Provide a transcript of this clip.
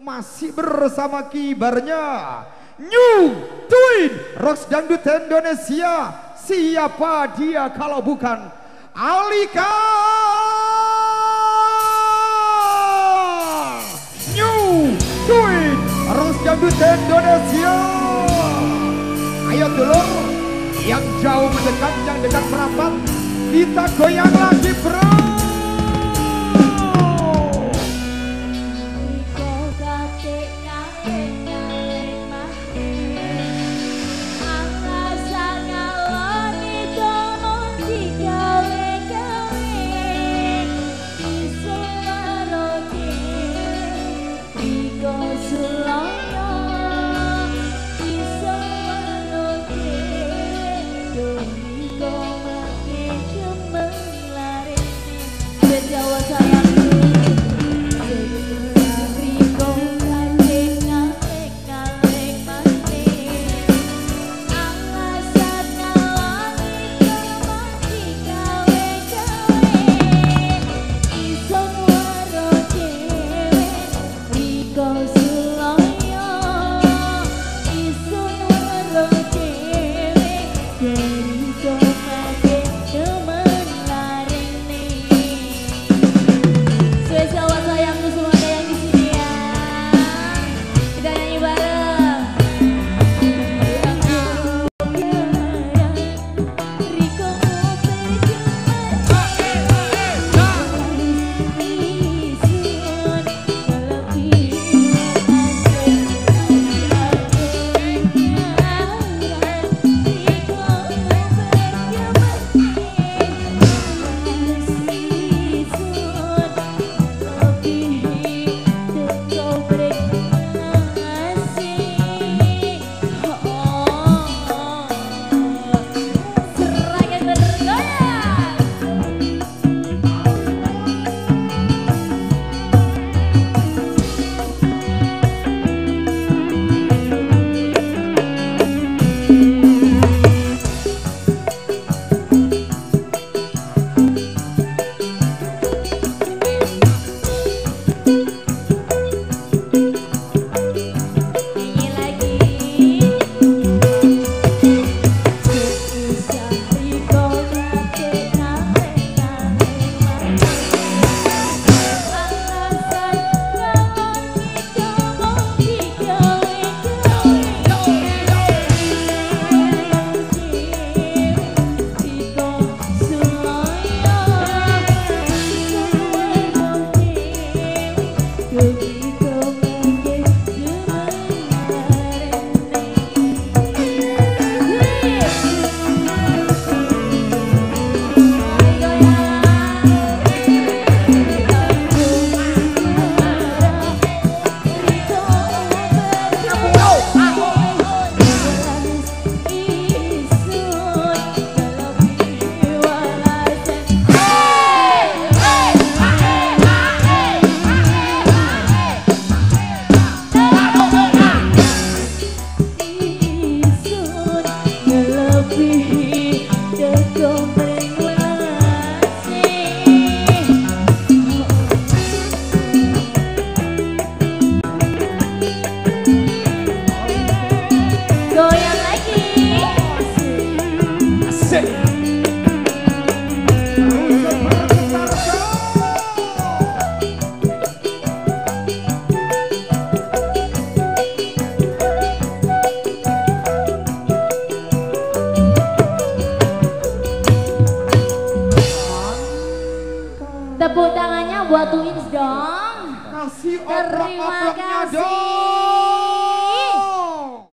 masih bersama kibarnya. New Twin Rocks Dangdut Indonesia. Siapa dia kalau bukan Alika New Twin Rocks Dangdut Indonesia. Ayo dulu yang jauh mendekat yang dekat merapat kita goyang lagi bro Tepuk tangannya buat Twins dong. Kasih oplok-oploknya dong.